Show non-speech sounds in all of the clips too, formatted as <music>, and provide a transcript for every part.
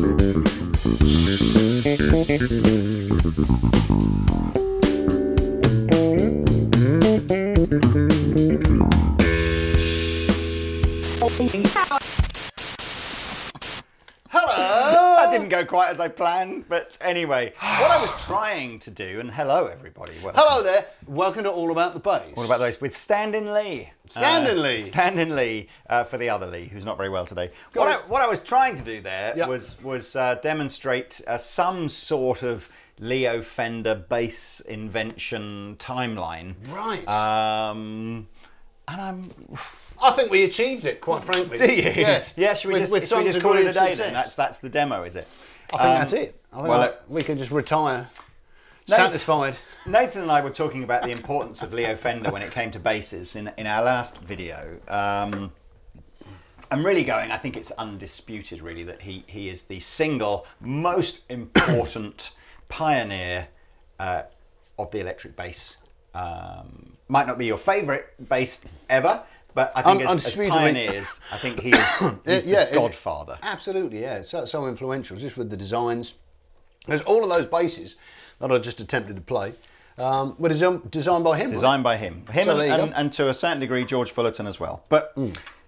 Hello! that didn't go quite as I planned, but anyway, what I was <sighs> trying to do, and hello everybody. Well, Hello there. Welcome to All About the Bass. What about those with Standin Lee? Standin Uh, Lee. Standin Lee uh, for the other Lee, who's not very well today. What I, what I was trying to do there Yeah. was was uh, demonstrate uh, some sort of Leo Fender bass invention timeline. Right. Um, and I'm. I think we achieved it, quite frankly. Do you? Yes. Yeah. Should we With- just, with some we just call it a day then? That's that's the demo, is it? I think Um, that's it. I think well, I- uh, we can just retire No, satisfied. Nathan and I were talking about the importance of Leo Fender when it came to basses in, in our last video. Um, I'm really going, I think it's undisputed, really, that he, he is the single most <coughs> important pioneer uh, of the electric bass. Um, might not be your favourite bass ever, but I think Un- as, as pioneers, I think he is <coughs> he's yeah, the godfather. Absolutely, yeah. So, so influential, just with the designs. There's all of those bases that I just attempted to play um, were desi- designed by him. right? Designed by him. Him So and, and. And to a certain degree George Fullerton as well. But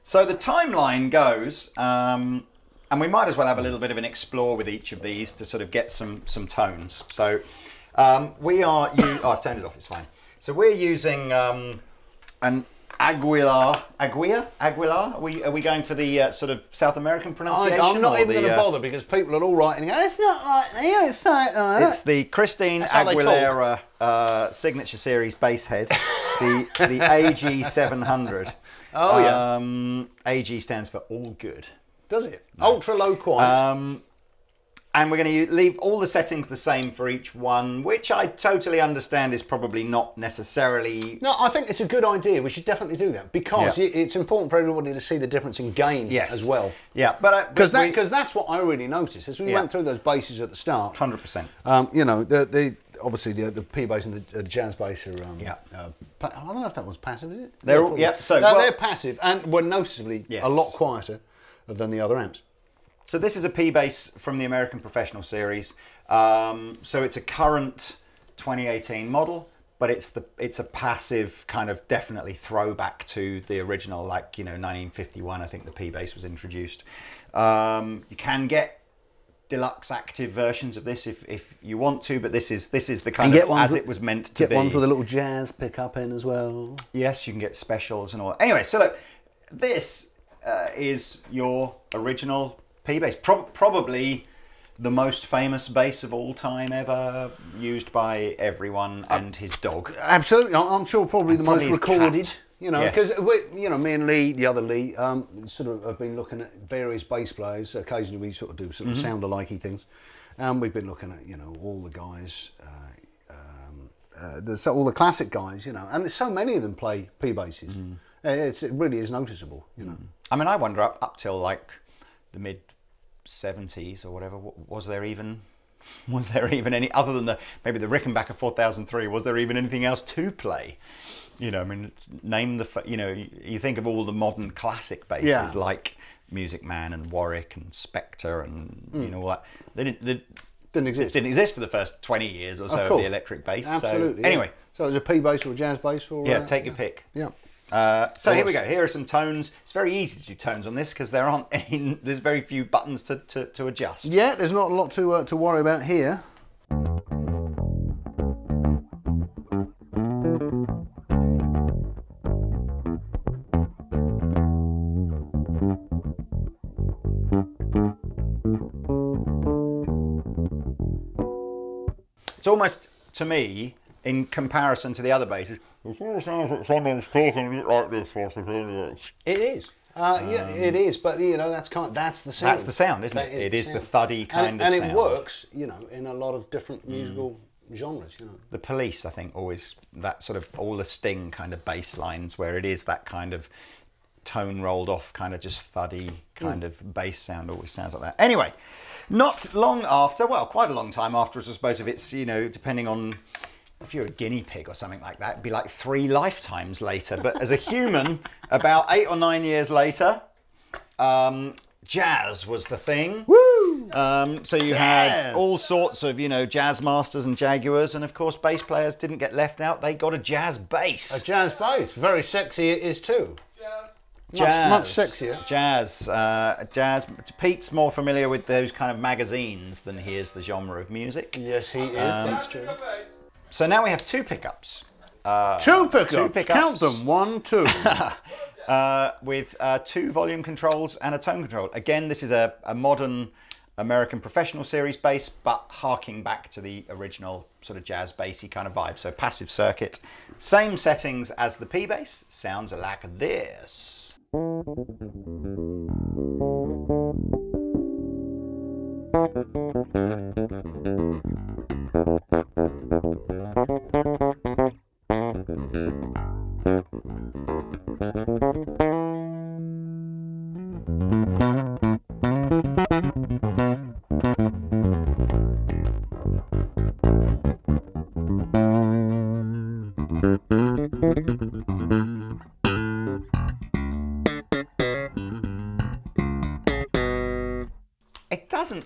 so the timeline goes, um, and we might as well have a little bit of an explore with each of these to sort of get some some tones. So um, we are. U- oh, I've turned it off. It's fine. So we're using um, an Aguilar. Aguila? Aguilar? Are we, are we going for the uh, sort of South American pronunciation? I'm not even going to uh, bother because people are all writing, go, it's not like that, it's like that. It's the Christine That's how they talk. Aguilera uh, signature series bass head, the the AG 700. Oh, yeah. Um, AG stands for all good. Does it? Ultra low quiet. Um, and we're going to leave all the settings the same for each one, which I totally understand is probably not necessarily. No, I think it's a good idea. We should definitely do that because Yeah. it's important for everybody to see the difference in gain Yes. as well. Yeah, but Because but that, because that's what I really noticed as we Yeah. went through those bases at the start. 100%. Um, you know, the, the obviously the, the P bass and the, the jazz bass are. Um, Yeah. Uh, pa- I don't know if that one's passive, is it? They're all- probably. yeah, so, No, well- they're passive and were noticeably Yes. a lot quieter than the other amps. So this is a P bass from the American Professional Series. Um, so it's a current 2018 model, but it's the it's a passive kind of definitely throwback to the original, like you know 1951. I think the P bass was introduced. Um, you can get deluxe active versions of this if, if you want to, but this is this is the kind of as it was meant to get be. ones with a little jazz pickup in as well. Yes, you can get specials and all. Anyway, so look, this uh, is your original P bass. Pro- probably the most famous bass of all time ever, used by everyone and his dog. Absolutely, I'm sure probably the probably most his cat. recorded. You know, because Yes. you know, me and Lee, the other Lee, um, sort of have been looking at various bass players. Occasionally, we sort of do sort of Mm-hmm. sound alikey things, and we've been looking at you know all the guys, uh, um, uh, all the classic guys, you know, and there's so many of them play P basses. Mm-hmm. Uh, It's, it really is noticeable, you know. I mean, I wonder up, up till like the mid 70s or whatever, was there even. <laughs> Was there even any other than the maybe the Rickenbacker 4003? Was there even anything else to play? You know, I mean, name the you know you, think of all the modern classic basses Yeah. like Music Man and Warwick and Spector and you know all that. They didn't they Mm. Didn't exist. didn't exist for the first 20 years or so of, course. the electric bass. So, Absolutely. yeah. anyway, so was a P bass or a jazz bass or yeah, uh, take your pick. Yeah. Uh, so here we go. Here are some tones. It's very easy to do tones on this because there aren't <laughs> any, there's very few buttons to, to, to, adjust. Yeah, there's not a lot to, uh, to worry about here. It's almost, to me, in comparison to the other basses, it sort of sounds like someone's talking a bit like this whilst they're doing it. It is. Uh, yeah, it is, but you know that's kind. that's the sound. Um, That's the sound, isn't That it? It is the sound. thuddy kind it, of and sound. Mm. it works, you know, in a lot of different musical genres. You know, the police i think always that sort of all the sting kind of bass lines where it is that kind of tone rolled off kind of just thuddy kind of bass sound always sounds like that anyway not long after well quite a long time after i suppose if it's you know depending on if you're a guinea pig or something like that it'd be like three lifetimes later but as a human <laughs> about eight or nine years later um, jazz was the thing woo! um, so you Jazz. had all sorts of, you know, Jazzmasters and jaguars, and of course, bass players didn't get left out. They got a jazz bass. A jazz bass, very sexy it is too. jazz, much sexier. Jazz, uh, jazz. Pete's more familiar with those kind of magazines than he is the genre of music. Yes, he is. Um, that's true. So now we have two pickups Two pickups. two pickups. Count them. One, two. <laughs> uh, with uh, two volume controls and a tone control. Again, this is a, a modern American professional series bass, but harking back to the original sort of jazz bassy kind of vibe. So passive circuit, same settings as the P bass. Sounds like this.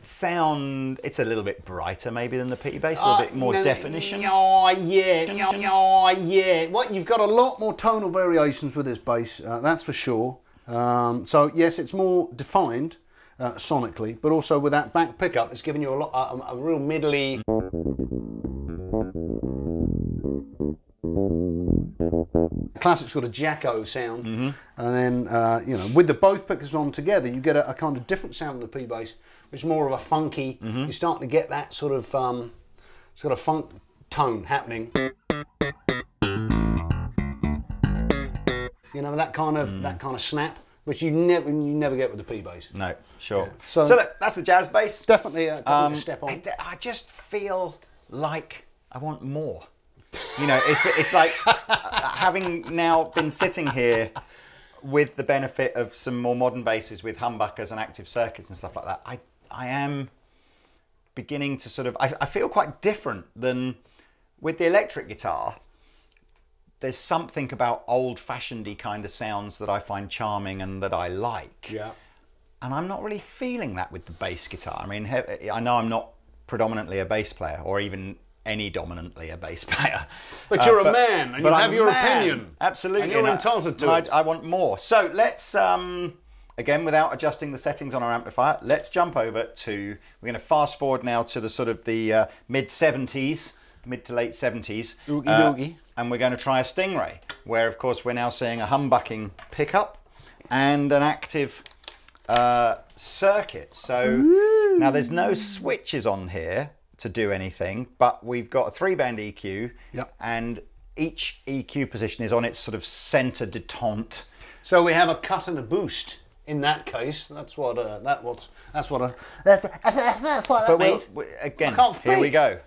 Sound. It's a little bit brighter maybe than the P bass, a bit more Uh, no, definition. Oh yeah, oh yeah. What you've got a lot more tonal variations with this bass, uh, that's for sure. Um, so yes, it's more defined uh, sonically, but also with that back pickup, it's giving you a lot, a, a real middly. Classic sort of Jaco sound, Mm-hmm. and then uh, you know with the both pickups on together, you get a, a kind of different sound on the P bass, which is more of a funky. Mm-hmm. You're starting to get that sort of um, sort of funk tone happening. You know that kind Mm. of that kind of snap, which you never you never get with the P bass. No, sure. So- So, look, that's the jazz bass. Definitely, a, definitely Um, a step on. I, I just feel like I want more. You know, it's it's like uh, having now been sitting here with the benefit of some more modern basses with humbuckers and active circuits and stuff like that. I I am beginning to sort of I, I feel quite different than with the electric guitar. There's something about old-fashionedy kind of sounds that I find charming and that I like yeah. and I'm not really feeling that with the bass guitar. I mean, I know I'm not predominantly a bass player, or even any dominantly a bass player. <laughs> But you're a but- man, and but you I'm have your man. opinion. Absolutely, And you're I- entitled to and it. I, I want more. So let's, um, again, without adjusting the settings on our amplifier, let's jump over to. We're going to fast forward now to the sort of the uh, mid 70s, mid to late 70s. Oogie uh, doogie. and we're going to try a Stingray, where of course we're now seeing a humbucking pickup and an active uh, circuit. So now there's no switches on here to do anything, but we've got a three band EQ, Yep. and each EQ position is on its sort of center detente. So we have a cut and a boost. In that case, that's what uh, that what that's what a, that's, that's, that's what that But we'll, means. we again, here we go.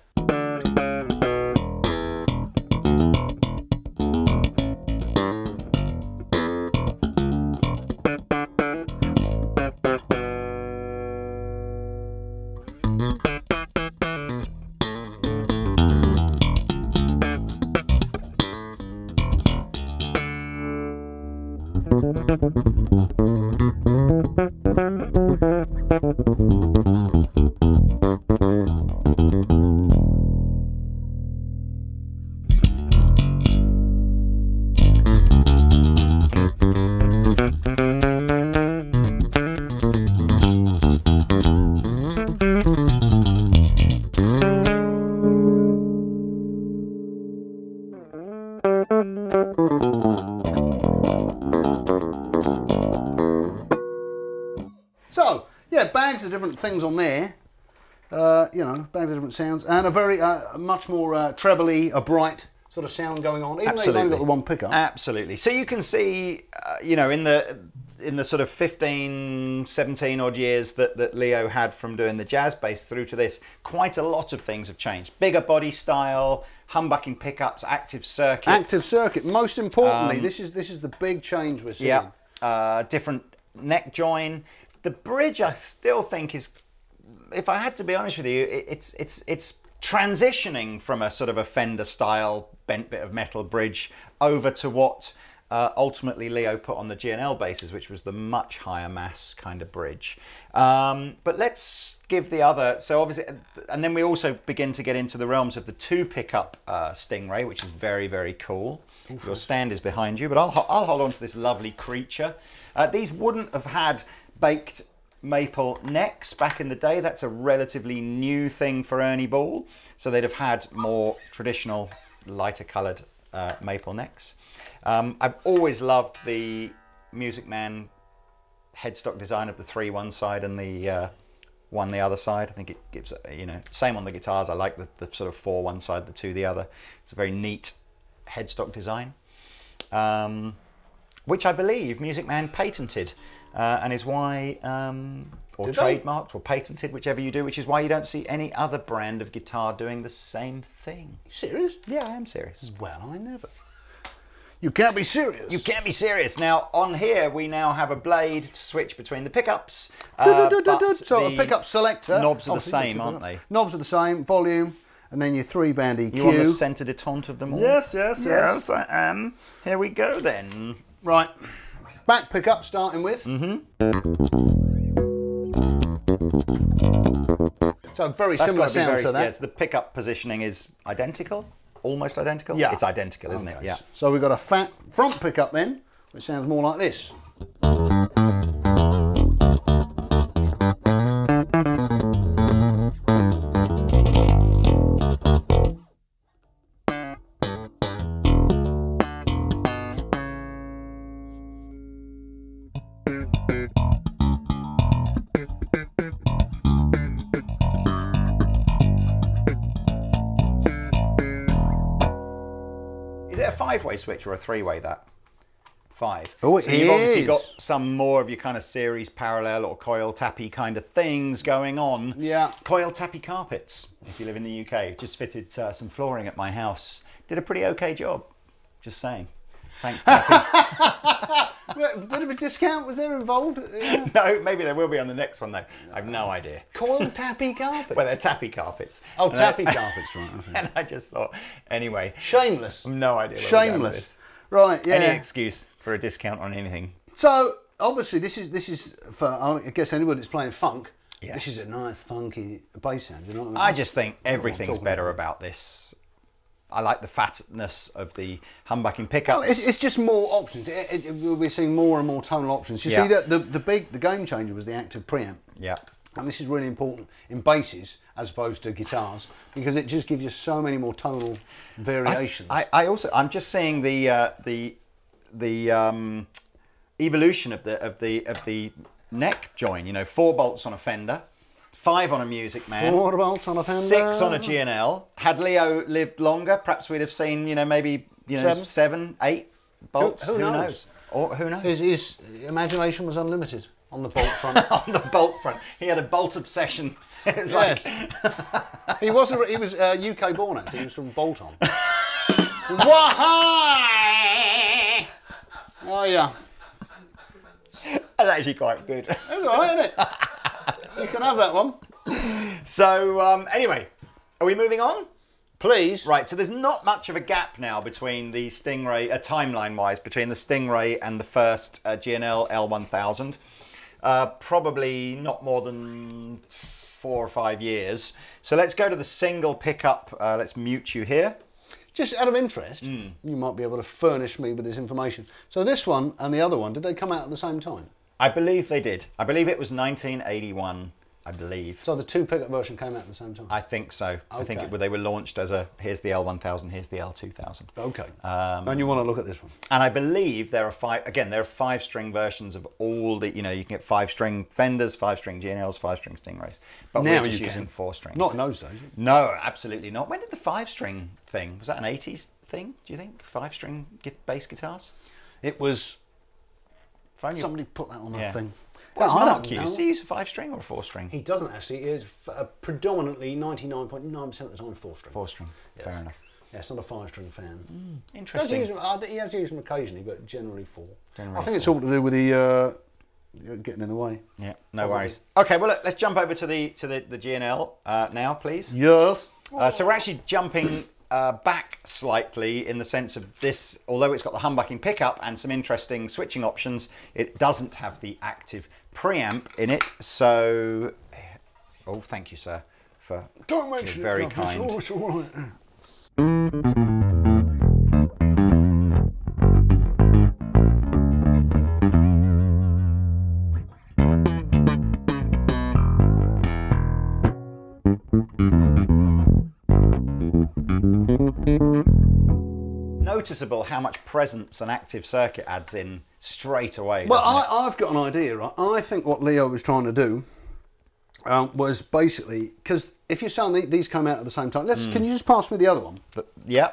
Different things on there. Uh, you know, bags of different sounds, and a very uh, much more uh, trebly, a bright sort of sound going on. Even though you've only got the one pickup. Absolutely. So you can see, uh, you know, in the in the sort of 15, 17 odd years that, that Leo had from doing the jazz bass through to this, quite a lot of things have changed. Bigger body style, humbucking pickups, active circuits. Active circuit. Most importantly, this is this is the big change we're seeing. Um, Yeah. Uh, different neck join. The bridge, I still think is, if I had to be honest with you, it, it's it's it's transitioning from a sort of a Fender style bent bit of metal bridge over to what uh, ultimately Leo put on the G&L bases, which was the much higher mass kind of bridge. Um, but let's give the other. So obviously, and then we also begin to get into the realms of the two pickup uh, Stingray, which is very very cool. Your stand is behind you, but I'll, I'll hold on to this lovely creature. Uh, these wouldn't have had baked maple necks back in the day. That's a relatively new thing for Ernie Ball. So they'd have had more traditional, lighter coloured uh, maple necks. Um, I've always loved the Music Man headstock design of the three one side and the uh, one the other side. I think it gives uh, you know same on the guitars. I like the, the sort of four one side, the two the other. It's a very neat headstock design, um, which I believe Music Man patented, uh, and is why. Um, or Did they? trademarked or patented, whichever you do, which is why you don't see any other brand of guitar doing the same thing. You serious? Yeah, I am serious. Well, I never. You can't be serious. You can't be serious. Now, on here, we now have a blade to switch between the pickups. uh, but so the pickup selector. Knobs are the same, aren't they? Knobs are the same. Volume, and then your three band EQ. You on the centre detente of them all? Yes, yes, yes. I am. Here we go then. Right. Back pickup starting with. Mm-hmm. So very That's similar sound very. to that. Yes, the pickup positioning is identical, almost identical. Yeah. it's identical, isn't it? Yeah. So we've got a fat front pickup then, which sounds more like this. Five-way switch or a three-way? That five. Oh, it so you've obviously got some more of your kind of series parallel or coil tappy kind of things going on. Yeah. Coil tappy carpets. If you live in the UK, just fitted uh, some flooring at my house. Did a pretty okay job. Just saying. Thanks, Tappy. <laughs> A bit of a discount was there involved? Yeah. <laughs> no, maybe there will be on the next one though. I've no idea. Coil tappy carpets. Well, they're tappy carpets. oh, And I- tappy carpets, right. okay. <laughs> and I just thought, anyway, Shameless. no idea. where we're going with Shameless. Right, yeah. Any excuse for a discount on anything. So obviously this is this is for I guess anyone that's playing funk. Yes. This is a nice funky bass sound. You know what I mean? I just think everything's better about this. I like the fatness of the humbucking pickups. Well, it's, it's just more options. It, it, we're seeing more and more tonal options. You Yeah. see that the, the big the game changer was the active preamp. yeah. And this is really important in basses as opposed to guitars because it just gives you so many more tonal variations. I, I also I'm just seeing the uh, the the um, evolution of the of the of the neck join. You know, four bolts on a Fender, five on a Music Man, Four bolts on a Fender. six on a G&L. Had Leo lived longer, perhaps we'd have seen you know maybe you know Seven. seven, eight bolts. who knows? Or who knows? his, his imagination was unlimited on the bolt front. <laughs> on the bolt front, he had a bolt obsession. <laughs> It was like he was a, he was uh, UK born actually. He was from Bolton. <laughs> Wahai! Oh yeah, that's actually quite good. that's all right, isn't it? You can have that one, So um, anyway, are we moving on? please. Right, so there's not much of a gap now between the Stingray, uh, timeline-wise, between the Stingray and the first uh, G&L L1000. Uh, probably not more than four or five years. So let's go to the single pickup. Uh, let's mute you here. Just out of interest, Hmm. you might be able to furnish me with this information. So this one and the other one, did they come out at the same time? I believe they did. I believe it was 1981 I believe. So the two pickup version came out at the same time. I think so. I think Okay. it, they were launched as a here's the L1000, here's the L2000. okay. Um, and you want to look at this one? And I believe there are five. Again, there are five string versions of all the. You know, you can get five string Fenders, five string G&Ls, five string Stingrays. But Now we're just you using can. four strings. Not in those days. No, absolutely not. When did the five string thing? Was that an eighties thing? Do you think five string bass guitars? It was Somebody put that on that Yeah. thing. What's Well, Mark use? Does he use a five string or a four string? He doesn't actually. He is f- uh, predominantly 99.9% of the time four string. Four string. Yes. Fair enough. Yeah, it's not a five string fan. Does Interesting. use them, uh, he has used them occasionally, but generally four. Generally I think it's all to do with the uh, getting in the way. Yeah, no Probably. worries. Okay, well look, let's jump over to the to the, the G&L uh, now, please. Yes. Uh, so we're actually jumping uh, back slightly in the sense of this, although it's got the humbucking pickup and some interesting switching options, it doesn't have the active preamp in it. So, oh, thank you, sir, for Don't mention very it. It's kind. all- it's all right. Noticeable how much presence an active circuit adds in straight away. Well. I, I've got an idea, right? I think what Leo was trying to do um, was basically because if you're saying the- these come out at the same time, let's can you just pass me the other one? But- yeah,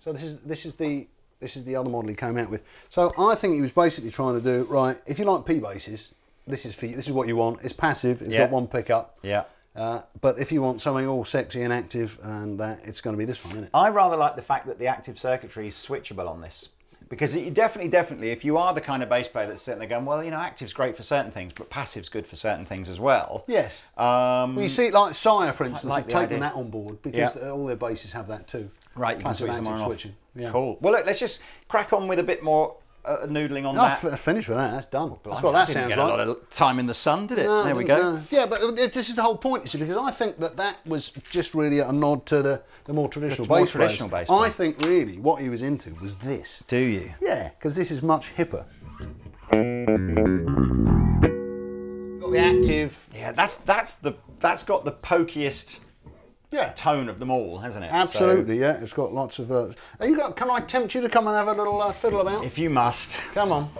So this is this is the this is the other model he came out with. So I think he was basically trying to do right. If you like P bases, this is for you. This is what you want. It's passive. It's Yeah. got one pickup. yeah. Uh, but if you want something all sexy and active and that, it's going to be this one, isn't it? I rather like the fact that the active circuitry is switchable on this. Because you definitely, definitely, if you are the kind of bass player that's sitting there going, well, you know, active's great for certain things, but passive's good for certain things as well. Yes. Um, Well, you see, it like Sire, for instance, like have taken idea. that on board because Yeah. all their basses have that too. right, you can Passive switch them on active switching. Yeah. Cool. Well, look, let's just crack on with a bit more uh, noodling on Oh, that. finish with that. That's done. That's what that didn't sounds get like. a lot of time in the sun, did it? No, there we go. no. Yeah, but this is the whole point, you see, because I think that that was just really a nod to the, the more traditional more bass traditional bass I think really what he was into was this. Do you? Yeah, because this is much hipper. Got the active. Yeah, that's that's the that's got the pokiest Yeah. tone of them all, hasn't it? So, Absolutely, yeah. It's got lots of. Uh, you got, can I tempt you to come and have a little uh, fiddle about? if you must. Come on.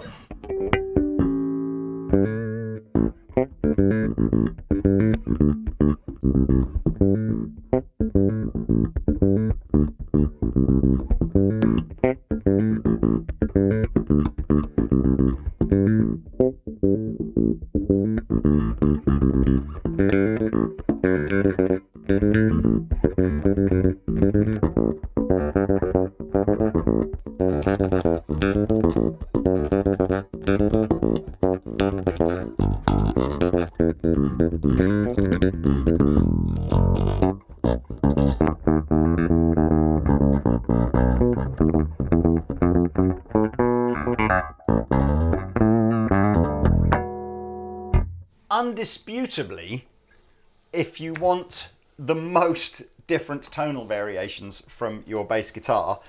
Undisputably, if you want the most different tonal variations from your bass guitar,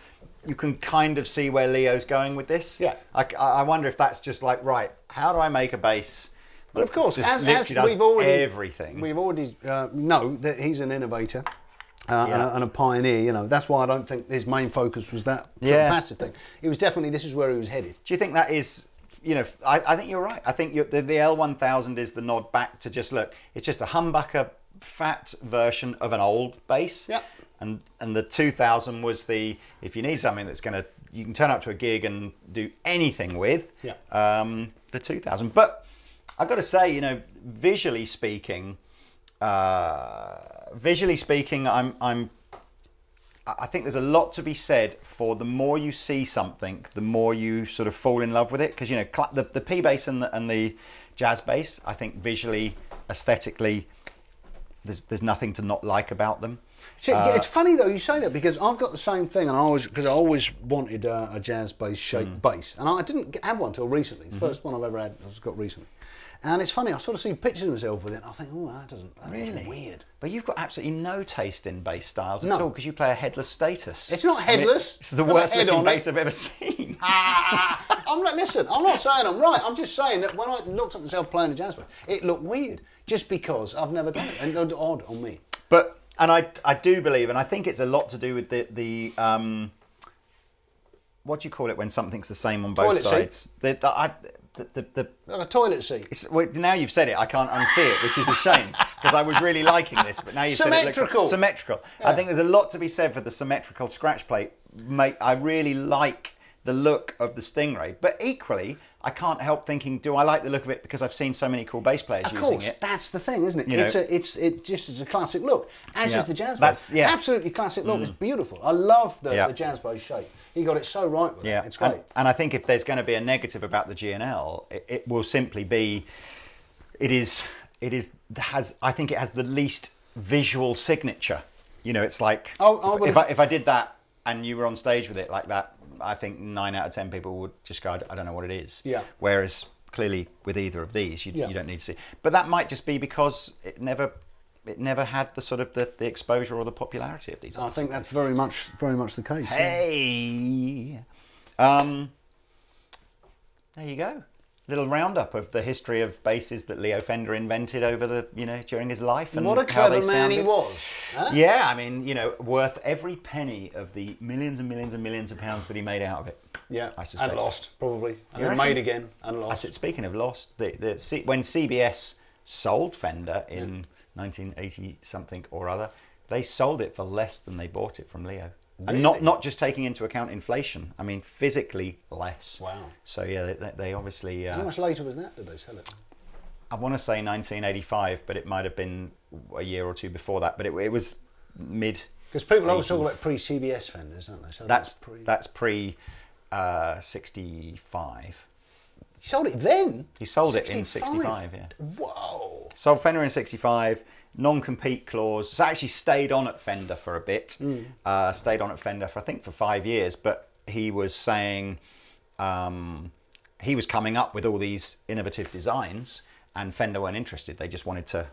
you can kind of see where Leo's going with this. Yeah. I, I wonder if that's just like, right, how do I make a bass? But of course, as, as we've already everything. we've already uh, know that he's an innovator uh, and, a, and a pioneer. You know, that's why I don't think his main focus was that sort Yeah. of passive thing. It was definitely this is where he was headed. Do you think that is, you know, I, I think you're right. I think you're, the, the L1000 is the nod back to just look, it's just a humbucker fat version of an old bass. Yep. And and the 2000 was the if you need something that's going to you can turn up to a gig and do anything with. Yeah. Um, the 2000, but I got to say, you know, visually speaking, uh, visually speaking, I'm I'm I think there's a lot to be said for the more you see something, the more you sort of fall in love with it. Because you know the the P bass and the, and the jazz bass, I think visually, aesthetically, there's there's nothing to not like about them. See, Uh, it's funny though you say that because I've got the same thing, and I always because I always wanted uh, a jazz bass shaped Mm. bass, and I didn't have one till recently. The first one I've ever had, I've got recently. And it's funny, I sort of see pictures of myself with it. And I think, oh, that doesn't. That Really weird. But you've got absolutely no taste in bass styles at all because you play a headless status. It's not I mean, headless. it's the worst looking on it. bass I've ever seen. <laughs> I'm not. Listen, I'm not saying I'm right. I'm just saying that when I looked at myself playing a jazz bass, it looked weird, just because I've never done it, and it looked odd on me. But and I I do believe, and I think it's a lot to do with the the um, what do you call it when something's the same on both Toilet seat. sides? The the, I, the, the, the toilet seat. it's, well, now you've said it, I can't unsee it, which is a shame because I was really liking this. But now you've said it, Symmetrical. symmetrical. I think there's a lot to be said for the symmetrical scratch plate. Mate, I really like the look of the Stingray, but equally, I can't help thinking, do I like the look of it because I've seen so many cool bass players use it? Of using course, it? that's the thing, isn't it? You it's know. a, it's it just is a classic look, as Yeah. is the jazz That's- bass. yeah. Mm. absolutely classic look. It's beautiful. I love the, Yeah. the jazz bass shape. He got it so right with Yeah, it. It's great. And, and I think if there's going to be a negative about the G&L, it, it will simply be, it is, it is has. I think it has the least visual signature. You know, it's like Oh, if, if I if I did that and you were on stage with it like that, I think nine out of ten people would just go, I don't know what it is. Yeah. Whereas clearly with either of these, you, Yeah. you don't need to see. But that might just be because it never. It never had the sort of the, the exposure or the popularity of these. I think that's very much very much the case. yeah. Hey, um, there you go. Little roundup of the history of basses that Leo Fender invented over the you know during his life and What a clever man he was. huh? Yeah, I mean you know worth every penny of the millions and millions and millions of pounds that he made out of it. Yeah, I suspect. and lost probably, and then made again and lost. said, speaking of lost, the, the C, when CBS sold Fender in 1980 something or other, they sold it for less than they bought it from Leo. And not not just taking into account inflation. I mean, physically less. Wow. So yeah, they, they- obviously. How Uh, much later was that? Did they sell it? I want to say 1985, but it might have been a year or two before that. But it, it was mid. Because people always talk about pre-CBS Fenders, aren't they? So That's pre. that's pre uh, 65. He sold it then. He sold it in 65, yeah. Whoa. Sold Fender in 65, non compete clause. So actually stayed on at Fender for a bit. Uh, stayed on at Fender for, I think, for five years. But he was saying um, he was coming up with all these innovative designs, and Fender weren't interested. They just wanted to,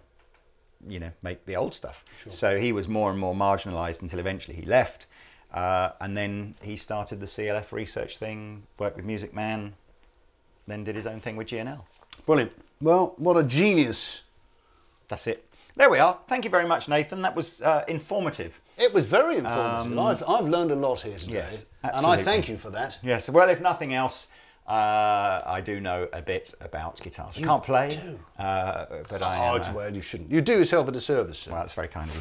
you know, make the old stuff. So he was more and more marginalized until eventually he left. Uh, and then he started the CLF research thing, worked with Music Man, then did his own thing with G&L. Brilliant. Well, what a genius. That's it. There we are. Thank you very much, Nathan. That was uh, informative. It was very informative. I've, I've learned a lot here today. Um, yes, and I thank you for that. Yes. Well, if nothing else, uh, I do know a bit about guitars. I can't play, do? Uh, but I Oh, am. well, you shouldn't. You do yourself a disservice. Sir. well, that's very kind of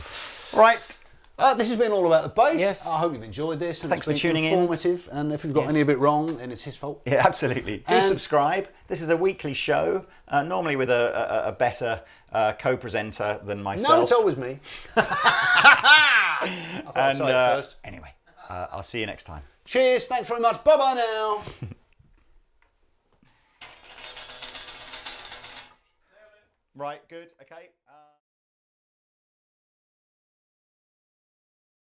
you. Right. Uh, this has been all about the bass. Yes. I hope you've enjoyed this. And Thanks it's for been tuning in. informative. And if you've got Yes. any of it wrong, then it's his fault. Yeah, absolutely. Do And- subscribe. This is a weekly show, uh, normally with a, a, a better uh, co-presenter than myself. No, it's always me. <laughs> <laughs> I thought I'd and it uh, first. anyway, uh, I'll see you next time. Cheers. Thanks very much. Bye bye now. <laughs> Right. Good. Okay.